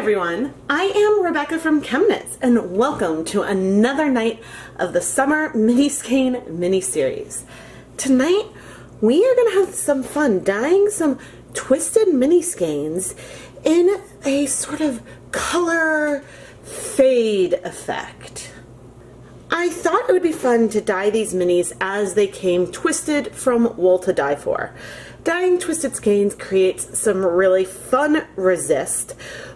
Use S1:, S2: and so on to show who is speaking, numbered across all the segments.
S1: everyone, I am Rebecca from ChemKnits, and welcome to another night of the Summer Mini Skein mini series. Tonight we are going to have some fun dyeing some twisted mini skeins in a sort of color fade effect. I thought it would be fun to dye these minis as they came twisted from Wool2Dye4. Dyeing twisted skeins creates some really fun resist,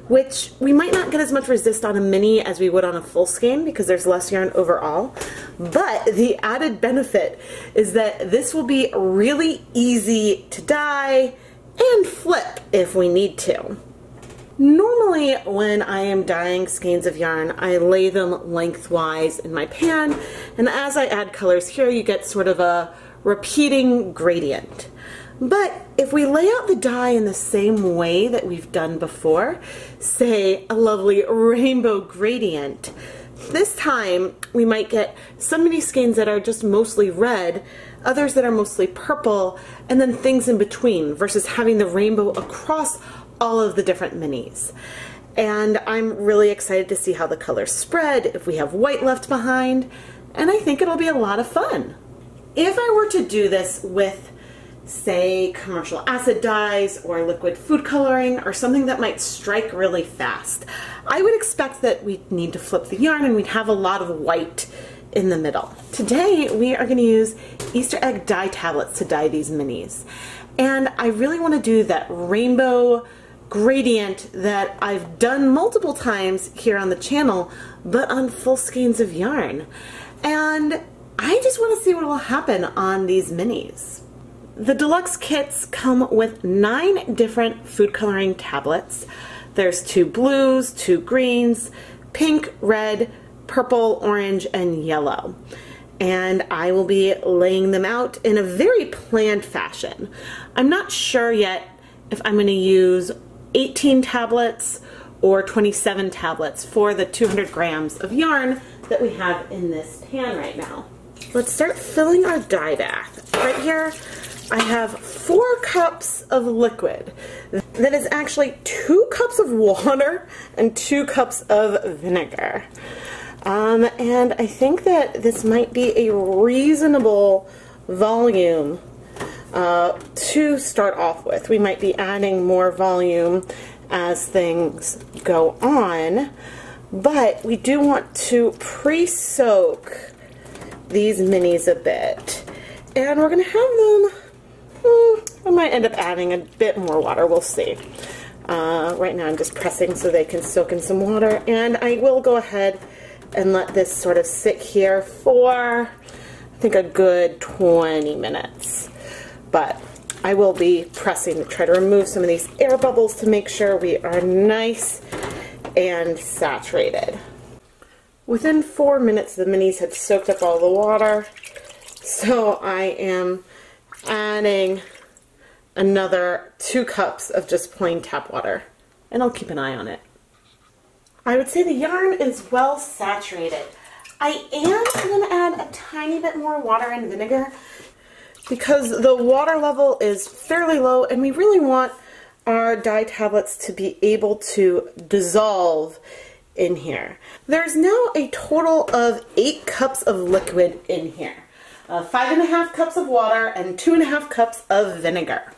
S1: which we might not get as much resist on a mini as we would on a full skein because there's less yarn overall. But the added benefit is that this will be really easy to dye and flip if we need to. Normally when I am dyeing skeins of yarn, I lay them lengthwise in my pan, and as I add colors here, you get sort of a repeating gradient. But if we lay out the dye in the same way that we've done before, say a lovely rainbow gradient, this time we might get some mini skeins that are just mostly red, others that are mostly purple, and then things in between versus having the rainbow across all of the different minis. And I'm really excited to see how the colors spread, if we have white left behind, and I think it'll be a lot of fun. If I were to do this with say commercial acid dyes or liquid food coloring or something that might strike really fast. I would expect that we'd need to flip the yarn and we'd have a lot of white in the middle. Today we are going to use Easter egg dye tablets to dye these minis. And I really want to do that rainbow gradient that I've done multiple times here on the channel, but on full skeins of yarn. And I just want to see what will happen on these minis. The deluxe kits come with nine different food coloring tablets. There's two blues, two greens, pink, red, purple, orange, and yellow. And I will be laying them out in a very planned fashion. I'm not sure yet if I'm going to use 18 tablets or 27 tablets for the 200 grams of yarn that we have in this pan right now. Let's start filling our dye bath. Right here, I have four cups of liquid. That is actually two cups of water and two cups of vinegar. Um, and I think that this might be a reasonable volume uh, to start off with. We might be adding more volume as things go on, but we do want to pre-soak these minis a bit. And we're going to have them I might end up adding a bit more water. We'll see. Uh, right now I'm just pressing so they can soak in some water. And I will go ahead and let this sort of sit here for, I think, a good 20 minutes. But I will be pressing to try to remove some of these air bubbles to make sure we are nice and saturated. Within four minutes, the minis had soaked up all the water. So I am adding another two cups of just plain tap water. And I'll keep an eye on it. I would say the yarn is well saturated. I am going to add a tiny bit more water and vinegar because the water level is fairly low and we really want our dye tablets to be able to dissolve in here. There's now a total of eight cups of liquid in here uh, five and a half cups of water and two and a half cups of vinegar.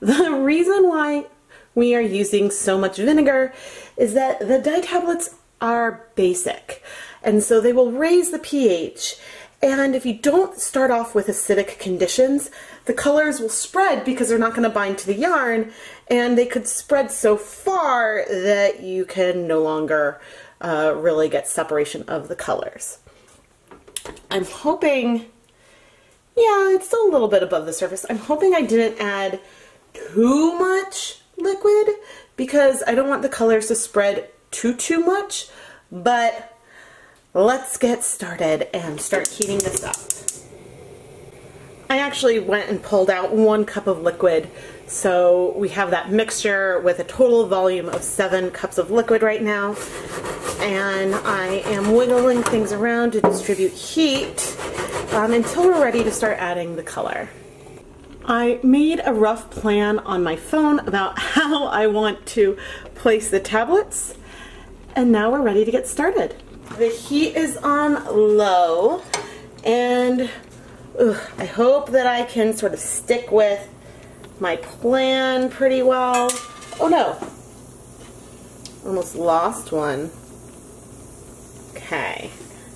S1: The reason why we are using so much vinegar is that the dye tablets are basic and so they will raise the pH and if you don't start off with acidic conditions the colors will spread because they're not going to bind to the yarn and they could spread so far that you can no longer uh, really get separation of the colors. I'm hoping yeah, it's still a little bit above the surface. I'm hoping I didn't add too much liquid because I don't want the colors to spread too, too much. But let's get started and start heating this up. I actually went and pulled out one cup of liquid so we have that mixture with a total volume of seven cups of liquid right now and I am wiggling things around to distribute heat um, until we're ready to start adding the color. I made a rough plan on my phone about how I want to place the tablets and now we're ready to get started. The heat is on low and ugh, I hope that I can sort of stick with my plan pretty well. Oh no, almost lost one. Okay,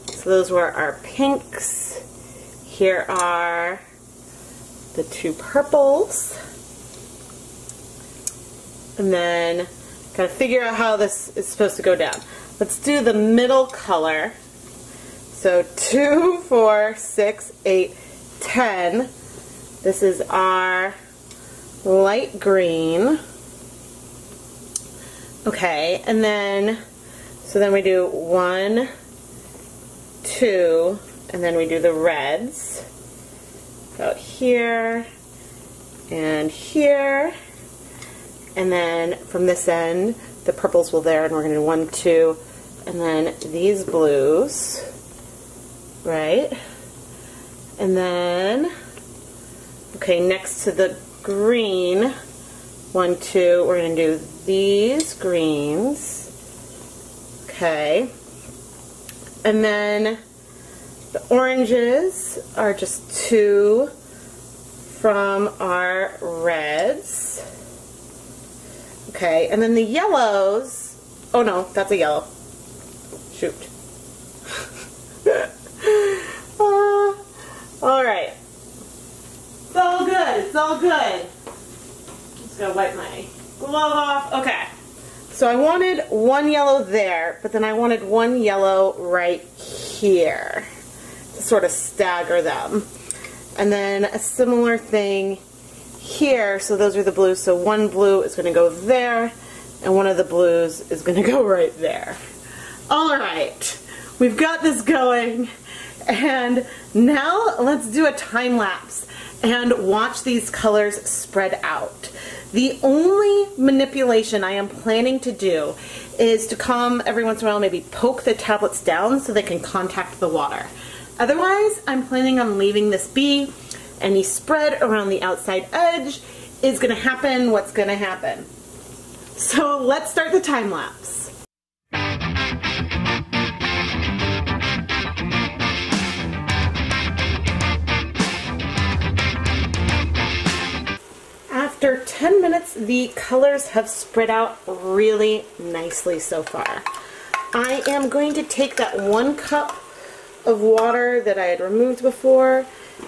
S1: so those were our pinks. Here are the two purples. And then gotta figure out how this is supposed to go down. Let's do the middle color. So two, four, six, eight, ten. This is our light green. Okay, and then, so then we do one, two, and then we do the reds. Out here, and here, and then from this end, the purples will there, and we're going to do one, two, and then these blues, right? And then, okay, next to the green, one, two, we're going to do these greens, okay? And then the oranges are just two from our reds. Okay, and then the yellows, oh no, that's a yellow. Shoot. uh, Alright. It's all good, it's all good. Just gotta wipe my glove off. Okay. So I wanted one yellow there, but then I wanted one yellow right here to sort of stagger them. And then a similar thing here, so those are the blues, so one blue is going to go there, and one of the blues is going to go right there. Alright, we've got this going, and now let's do a time lapse and watch these colors spread out. The only manipulation I am planning to do is to come every once in a while maybe poke the tablets down so they can contact the water. Otherwise, I'm planning on leaving this be any spread around the outside edge is going to happen what's going to happen. So let's start the time lapse. After 10 minutes, the colors have spread out really nicely so far. I am going to take that one cup of water that I had removed before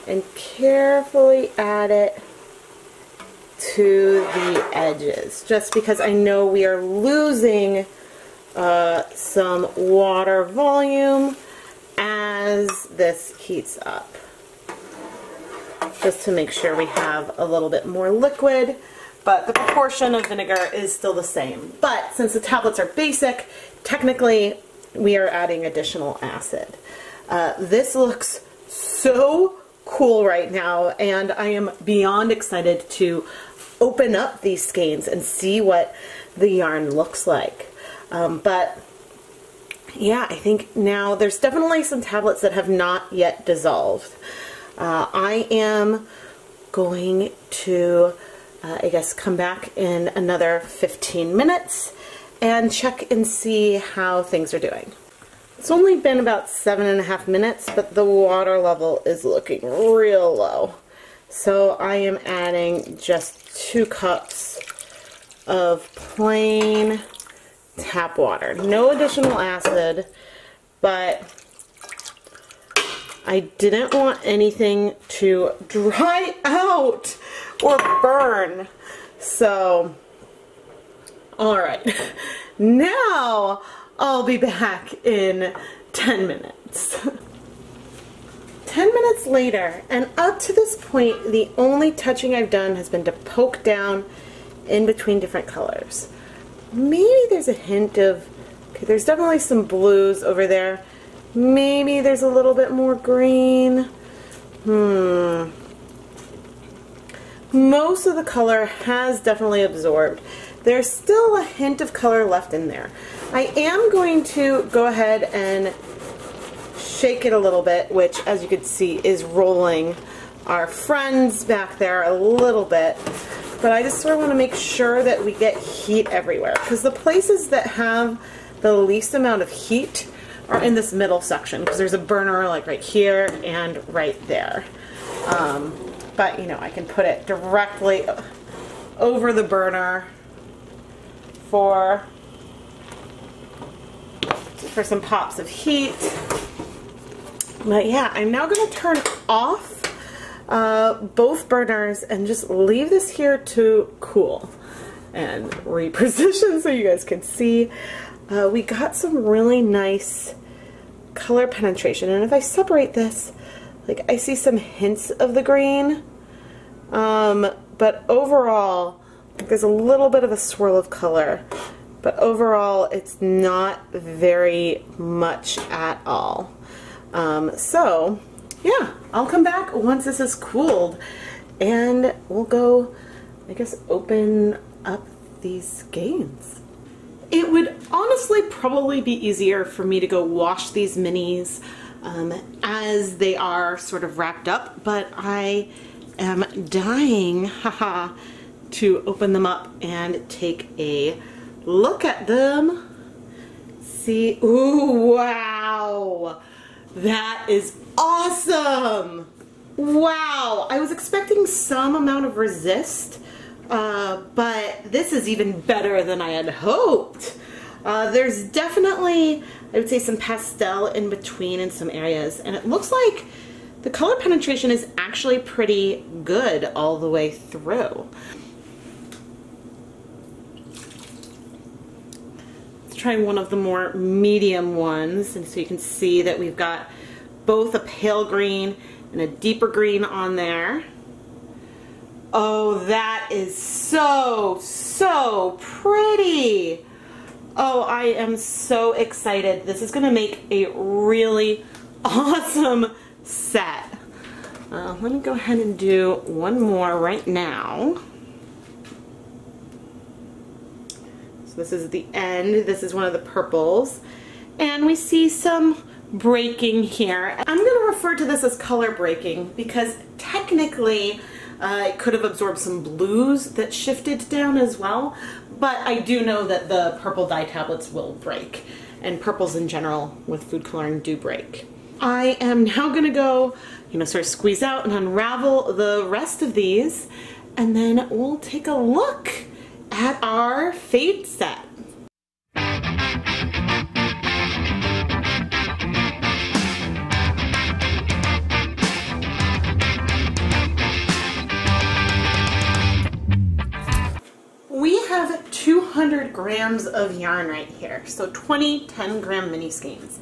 S1: and carefully add it to the edges just because I know we are losing uh, some water volume as this heats up just to make sure we have a little bit more liquid but the proportion of vinegar is still the same but since the tablets are basic technically we are adding additional acid uh, this looks so cool right now and I am beyond excited to open up these skeins and see what the yarn looks like. Um, but yeah, I think now there's definitely some tablets that have not yet dissolved. Uh, I am going to, uh, I guess, come back in another 15 minutes and check and see how things are doing. It's only been about seven and a half minutes, but the water level is looking real low. So I am adding just two cups of plain tap water. No additional acid, but I didn't want anything to dry out or burn. So, alright. Now, I'll be back in 10 minutes. 10 minutes later, and up to this point, the only touching I've done has been to poke down in between different colors. Maybe there's a hint of, okay, there's definitely some blues over there. Maybe there's a little bit more green. Hmm. Most of the color has definitely absorbed. There's still a hint of color left in there. I am going to go ahead and shake it a little bit, which as you can see is rolling our friends back there a little bit. But I just sort of want to make sure that we get heat everywhere because the places that have the least amount of heat are in this middle section because there's a burner like right here and right there. Um, but you know, I can put it directly over the burner for for some pops of heat. But yeah, I'm now going to turn off uh, both burners and just leave this here to cool and reposition so you guys can see. Uh, we got some really nice color penetration and if I separate this like I see some hints of the green. Um, but overall there's a little bit of a swirl of color but overall it's not very much at all. Um, so yeah I'll come back once this is cooled and we'll go I guess open up these skeins it would honestly probably be easier for me to go wash these minis um, as they are sort of wrapped up, but I am dying, haha, to open them up and take a look at them. See, ooh, wow, that is awesome. Wow, I was expecting some amount of resist, uh, but this is even better than I had hoped. Uh, there's definitely, I would say, some pastel in between in some areas, and it looks like the color penetration is actually pretty good all the way through. Let's try one of the more medium ones, and so you can see that we've got both a pale green and a deeper green on there. Oh, that is so, so pretty. Oh, I am so excited. This is going to make a really awesome set. Uh, let me go ahead and do one more right now. So this is the end. This is one of the purples. And we see some breaking here. I'm going to refer to this as color breaking because technically uh, it could have absorbed some blues that shifted down as well, but I do know that the purple dye tablets will break, and purples in general with food coloring do break. I am now gonna go, you know, sort of squeeze out and unravel the rest of these, and then we'll take a look at our fade set. 200 grams of yarn right here. So 20 10 gram mini skeins.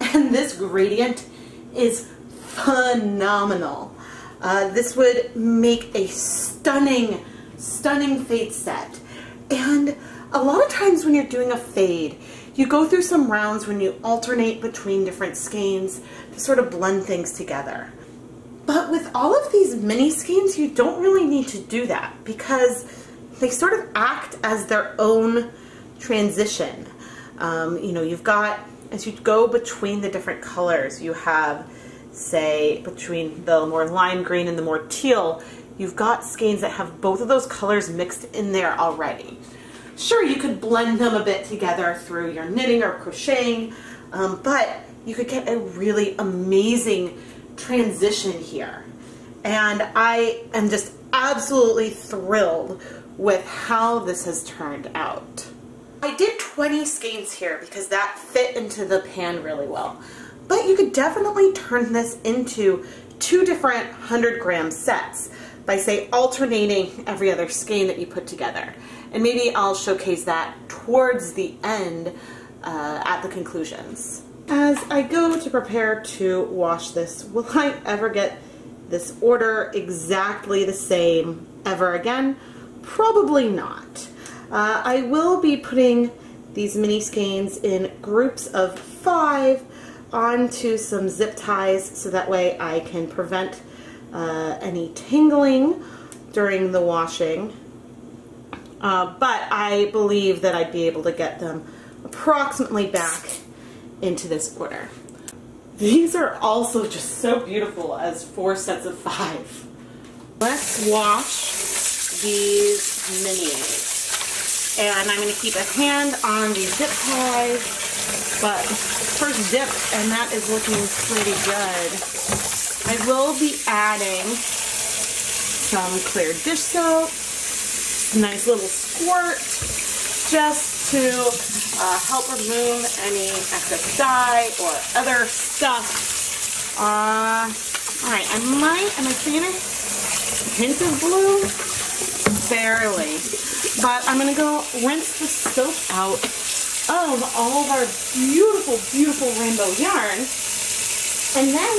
S1: And this gradient is phenomenal. Uh, this would make a stunning, stunning fade set. And a lot of times when you're doing a fade, you go through some rounds when you alternate between different skeins to sort of blend things together. But with all of these mini skeins, you don't really need to do that because they sort of act as their own transition. Um, you know, you've got, as you go between the different colors, you have, say, between the more lime green and the more teal, you've got skeins that have both of those colors mixed in there already. Sure, you could blend them a bit together through your knitting or crocheting, um, but you could get a really amazing transition here. And I am just absolutely thrilled with how this has turned out. I did 20 skeins here because that fit into the pan really well. But you could definitely turn this into two different 100 gram sets by say alternating every other skein that you put together. And maybe I'll showcase that towards the end uh, at the conclusions. As I go to prepare to wash this, will I ever get this order exactly the same ever again? Probably not. Uh, I will be putting these mini skeins in groups of five onto some zip ties so that way I can prevent uh, any tingling during the washing. Uh, but I believe that I'd be able to get them approximately back into this order. These are also just so beautiful as four sets of five. Let's wash these minis. And I'm going to keep a hand on these zip ties. But first dip, and that is looking pretty good. I will be adding some clear dish soap, nice little squirt, just to uh, help remove any excess dye or other stuff. Uh, all right, I might, am I seeing a hint of blue? Barely. But I'm gonna go rinse the soap out of all of our beautiful, beautiful rainbow yarn. And then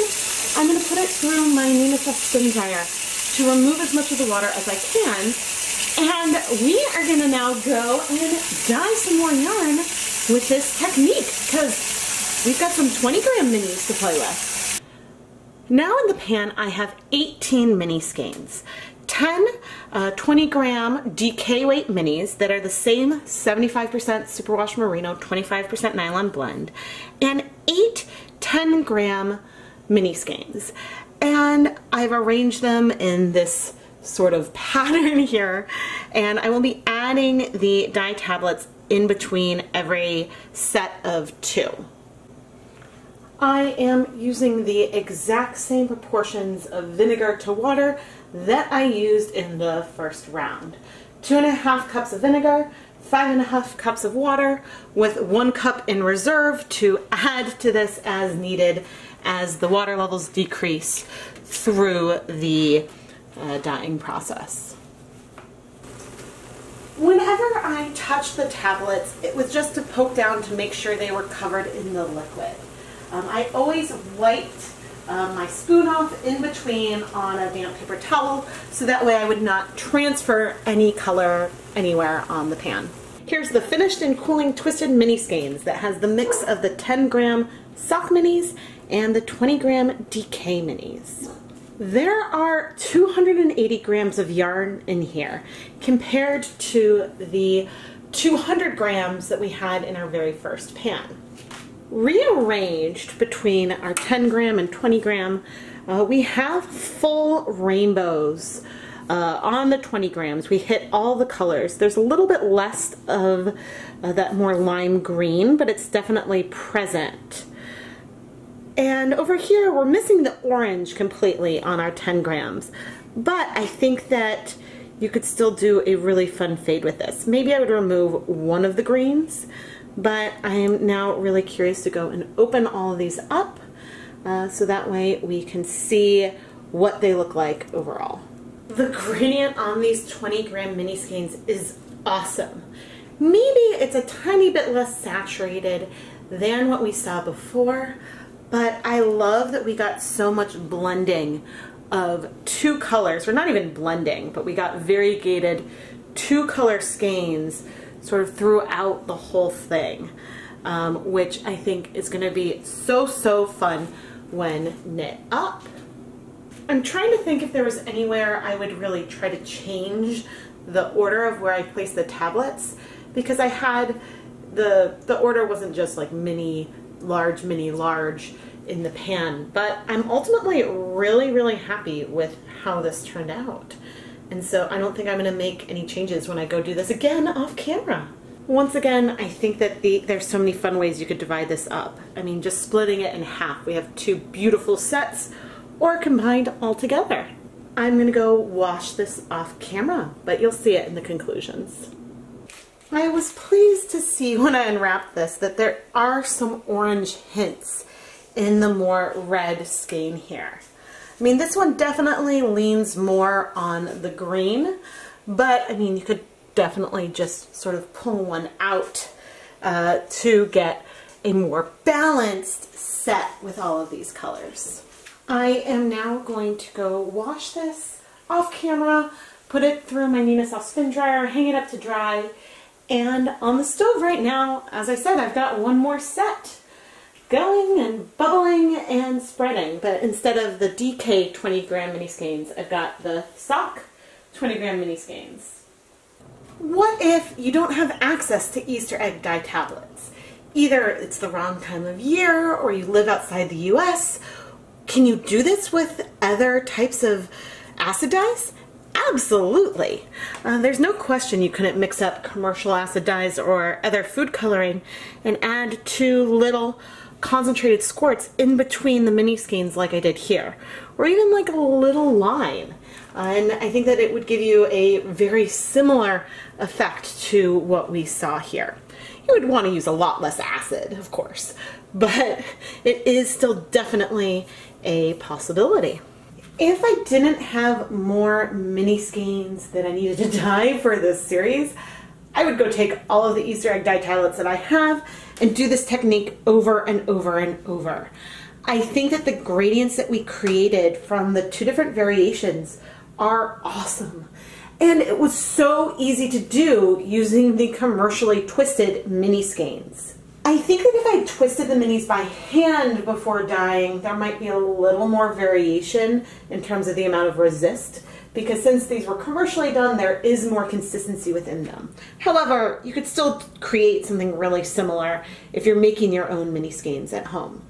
S1: I'm gonna put it through my Nina spin dryer to remove as much of the water as I can. And we are gonna now go and dye some more yarn with this technique because we've got some 20 gram minis to play with. Now in the pan I have 18 mini skeins. 10 uh, 20 gram DK weight minis that are the same 75% superwash merino, 25% nylon blend, and 8 10 gram mini skeins. And I've arranged them in this sort of pattern here, and I will be adding the dye tablets in between every set of two. I am using the exact same proportions of vinegar to water that I used in the first round. Two and a half cups of vinegar, five and a half cups of water with one cup in reserve to add to this as needed as the water levels decrease through the uh, dyeing process. Whenever I touched the tablets, it was just to poke down to make sure they were covered in the liquid. Um, I always wiped uh, my spoon off in between on a damp paper towel so that way I would not transfer any color anywhere on the pan. Here's the finished and cooling twisted mini skeins that has the mix of the 10 gram sock minis and the 20 gram DK minis. There are 280 grams of yarn in here compared to the 200 grams that we had in our very first pan rearranged between our 10 gram and 20 gram, uh, we have full rainbows. Uh, on the 20 grams, we hit all the colors. There's a little bit less of uh, that more lime green, but it's definitely present. And over here, we're missing the orange completely on our 10 grams. But I think that you could still do a really fun fade with this. Maybe I would remove one of the greens, but I am now really curious to go and open all these up uh, so that way we can see what they look like overall. The gradient on these 20 gram mini skeins is awesome. Maybe it's a tiny bit less saturated than what we saw before, but I love that we got so much blending of two colors, We're not even blending, but we got variegated two color skeins sort of throughout the whole thing, um, which I think is going to be so, so fun when knit up. I'm trying to think if there was anywhere I would really try to change the order of where I place the tablets because I had the the order wasn't just like mini large mini large in the pan but I'm ultimately really really happy with how this turned out and so I don't think I'm going to make any changes when I go do this again off camera. Once again, I think that the, there's so many fun ways you could divide this up. I mean, just splitting it in half. We have two beautiful sets or combined all together. I'm going to go wash this off camera, but you'll see it in the conclusions. I was pleased to see when I unwrapped this that there are some orange hints in the more red skein here. I mean, this one definitely leans more on the green, but I mean, you could definitely just sort of pull one out uh, to get a more balanced set with all of these colors. I am now going to go wash this off camera, put it through my Nina Soft spin dryer, hang it up to dry, and on the stove right now, as I said, I've got one more set going and bubbling and spreading. But instead of the DK 20 gram mini skeins, I've got the sock 20 gram mini skeins. What if you don't have access to Easter egg dye tablets? Either it's the wrong time of year or you live outside the US. Can you do this with other types of acid dyes? Absolutely. Uh, there's no question you couldn't mix up commercial acid dyes or other food coloring and add two little concentrated squirts in between the mini skeins like I did here, or even like a little line. Uh, and I think that it would give you a very similar effect to what we saw here. You would want to use a lot less acid, of course, but it is still definitely a possibility. If I didn't have more mini skeins that I needed to dye for this series, I would go take all of the Easter egg dye tablets that I have and do this technique over and over and over. I think that the gradients that we created from the two different variations are awesome. And it was so easy to do using the commercially twisted mini skeins. I think that if I twisted the minis by hand before dyeing, there might be a little more variation in terms of the amount of resist because since these were commercially done, there is more consistency within them. However, you could still create something really similar if you're making your own mini skeins at home.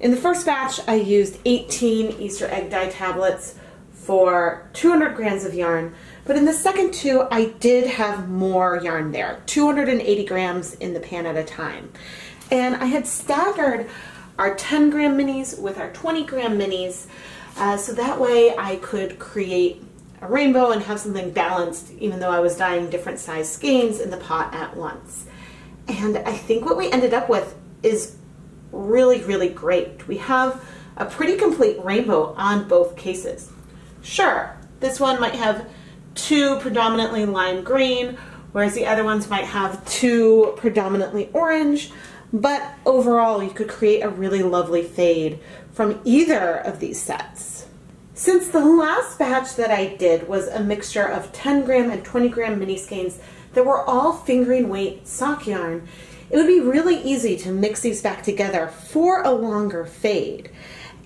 S1: In the first batch, I used 18 Easter egg dye tablets for 200 grams of yarn, but in the second two, I did have more yarn there, 280 grams in the pan at a time. And I had staggered our 10 gram minis with our 20 gram minis, uh, so that way I could create a rainbow and have something balanced, even though I was dyeing different size skeins in the pot at once. And I think what we ended up with is really, really great. We have a pretty complete rainbow on both cases. Sure, this one might have two predominantly lime green, whereas the other ones might have two predominantly orange. But overall, you could create a really lovely fade from either of these sets. Since the last batch that I did was a mixture of 10 gram and 20 gram mini skeins that were all fingering weight sock yarn, it would be really easy to mix these back together for a longer fade.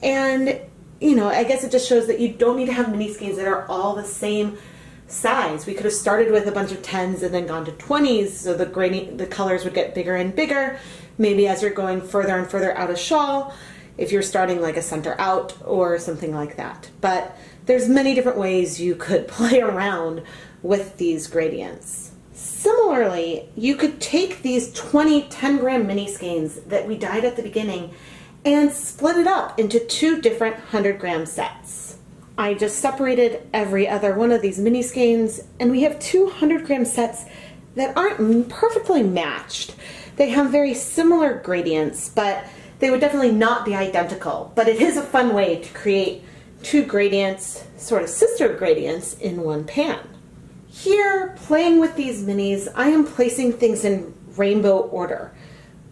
S1: And, you know, I guess it just shows that you don't need to have mini skeins that are all the same size. We could have started with a bunch of 10s and then gone to 20s so the grading, the colors would get bigger and bigger. Maybe as you're going further and further out of shawl, if you're starting like a center out or something like that. But there's many different ways you could play around with these gradients. Similarly, you could take these 20 10 gram mini skeins that we dyed at the beginning and split it up into two different 100 gram sets. I just separated every other one of these mini skeins and we have 200 gram sets that aren't perfectly matched. They have very similar gradients, but they would definitely not be identical. But it is a fun way to create two gradients, sort of sister gradients, in one pan. Here, playing with these minis, I am placing things in rainbow order,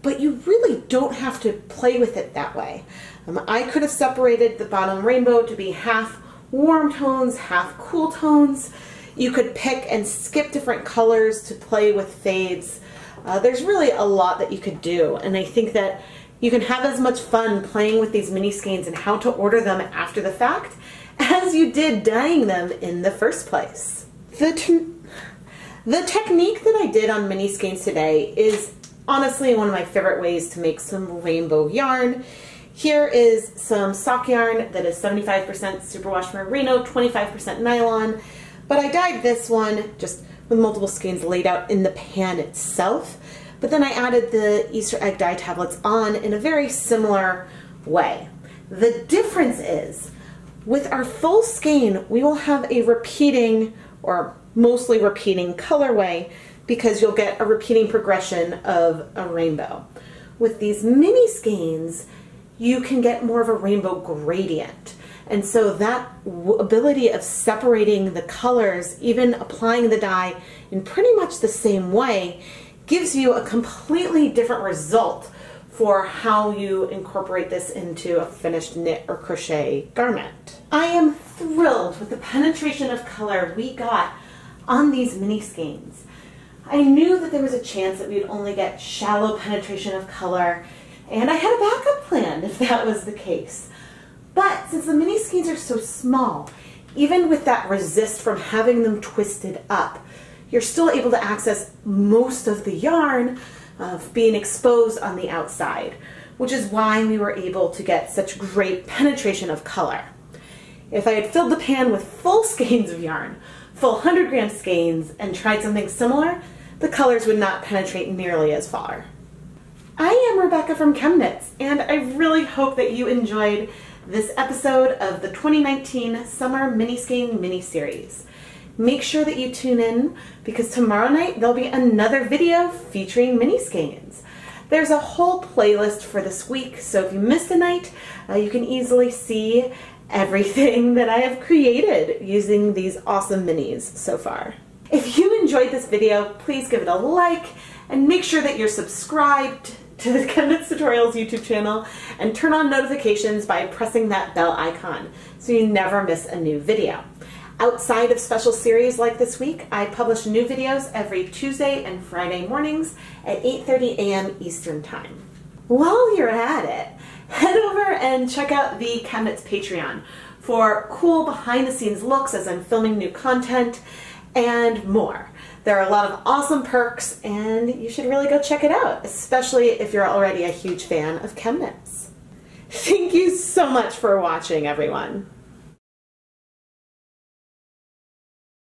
S1: but you really don't have to play with it that way. Um, I could have separated the bottom rainbow to be half warm tones, half cool tones. You could pick and skip different colors to play with fades. Uh, there's really a lot that you could do, and I think that you can have as much fun playing with these mini skeins and how to order them after the fact as you did dyeing them in the first place. The, the technique that I did on mini skeins today is honestly one of my favorite ways to make some rainbow yarn. Here is some sock yarn that is 75% superwash merino, 25% nylon, but I dyed this one just with multiple skeins laid out in the pan itself, but then I added the Easter egg dye tablets on in a very similar way. The difference is, with our full skein, we will have a repeating or mostly repeating colorway because you'll get a repeating progression of a rainbow. With these mini skeins, you can get more of a rainbow gradient. And so that ability of separating the colors, even applying the dye in pretty much the same way, gives you a completely different result for how you incorporate this into a finished knit or crochet garment. I am thrilled with the penetration of color we got on these mini skeins. I knew that there was a chance that we'd only get shallow penetration of color and I had a backup plan if that was the case. But since the mini skeins are so small, even with that resist from having them twisted up, you're still able to access most of the yarn of being exposed on the outside, which is why we were able to get such great penetration of color. If I had filled the pan with full skeins of yarn, full 100 gram skeins, and tried something similar, the colors would not penetrate nearly as far. I am Rebecca from ChemKnits, and I really hope that you enjoyed this episode of the 2019 Summer Mini Skein Mini Series. Make sure that you tune in because tomorrow night there'll be another video featuring mini skeins. There's a whole playlist for this week, so if you missed a night, uh, you can easily see everything that I have created using these awesome minis so far. If you enjoyed this video, please give it a like and make sure that you're subscribed to the ChemKnits Tutorials YouTube channel and turn on notifications by pressing that bell icon so you never miss a new video. Outside of special series like this week, I publish new videos every Tuesday and Friday mornings at 8.30 a.m. Eastern Time. While you're at it, head over and check out the ChemKnits Patreon for cool behind the scenes looks as I'm filming new content and more. There are a lot of awesome perks and you should really go check it out, especially if you're already a huge fan of ChemKnits. Thank you so much for watching everyone.